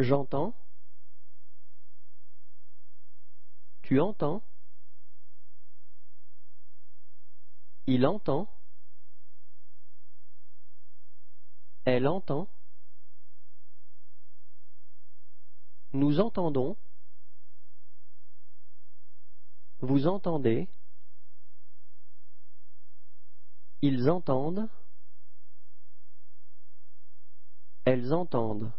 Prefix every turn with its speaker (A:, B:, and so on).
A: J'entends. Tu entends. Il entend. Elle entend. Nous entendons. Vous entendez. Ils entendent. Elles entendent.